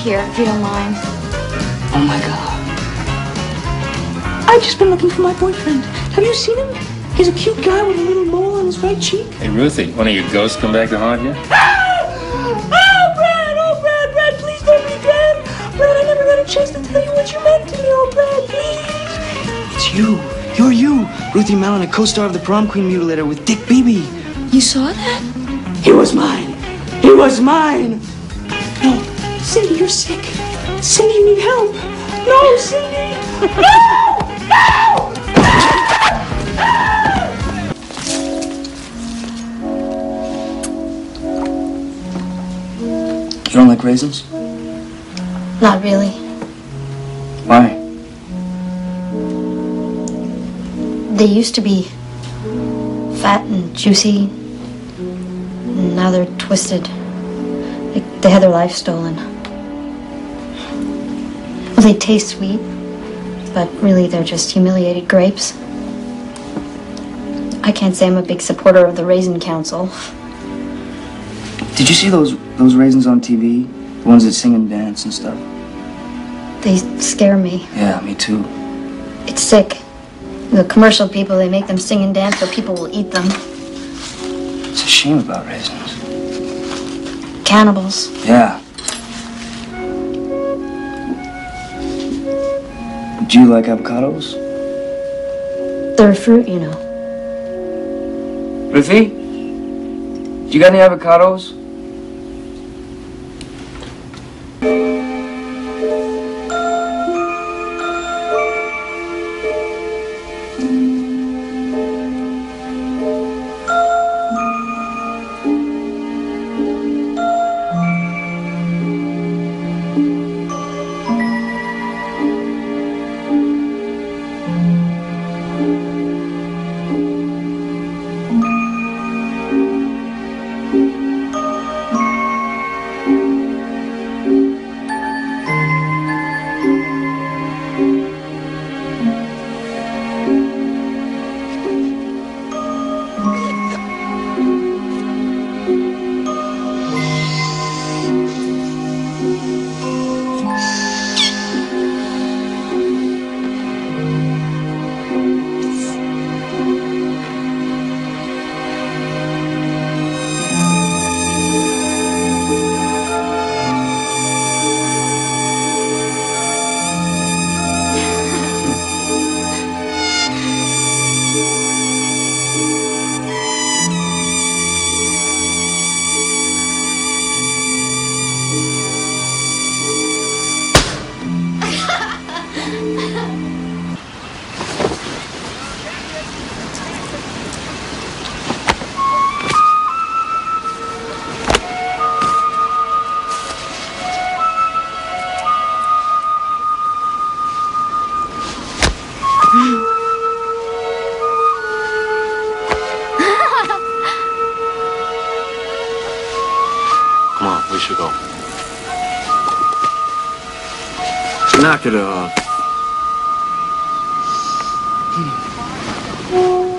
work here, if you don't mind. Oh my god. I've just been looking for my boyfriend. Have you seen him? He's a cute guy with a little mole on his right cheek. Hey, Ruthie, one of your ghosts come back to haunt you? Oh, Brad! Oh, Brad, Brad, please don't be dead! Brad, I never got a chance to tell you what you meant to me. Oh, Brad, please! It's you. You're you. Ruthie Mellon, a co-star of the Prom Queen Mutilator with Dick Beebe. You saw that? He was mine. He was mine. No, Cindy, you're sick. Cindy, you need help. No, Cindy. No! No! You don't like raisins? Not really. Why? They used to be fat and juicy. And now they're twisted. They, they had their life stolen. Well, they taste sweet, but really they're just humiliated grapes. I can't say I'm a big supporter of the Raisin Council. Did you see those those raisins on TV? The ones that sing and dance and stuff? They scare me. Yeah, me too. It's sick. The commercial people, they make them sing and dance, so people will eat them. It's a shame about raisins. Cannibals. Yeah. Do you like avocados? They're a fruit, you know. Ruthie? Do you got any avocados? Knock it off. Hmm.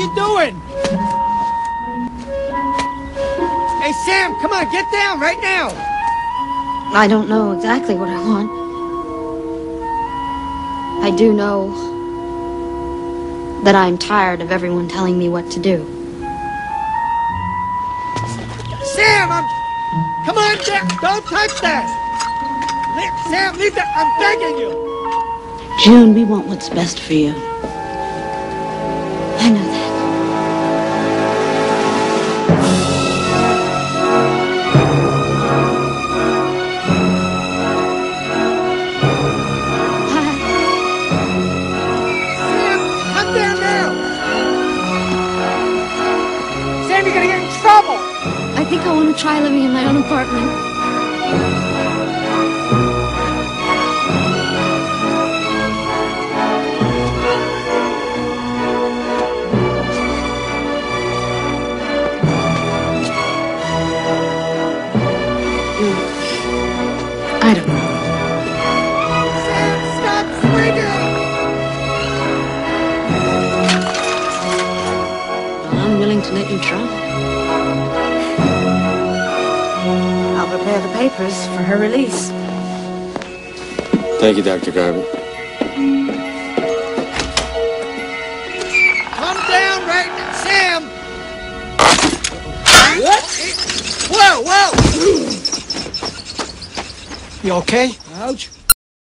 you doing? Hey, Sam, come on, get down right now. I don't know exactly what I want. I do know that I'm tired of everyone telling me what to do. Sam, I'm... Come on, Sam, don't touch that! Sam, leave that! I'm begging you! Joon, we want what's best for you. Trouble. I think I want to try living in my own apartment. I'll the papers for her release. Thank you, Dr. Garvey. Come down right now, Sam. What? Whoa, whoa. You okay? Ouch.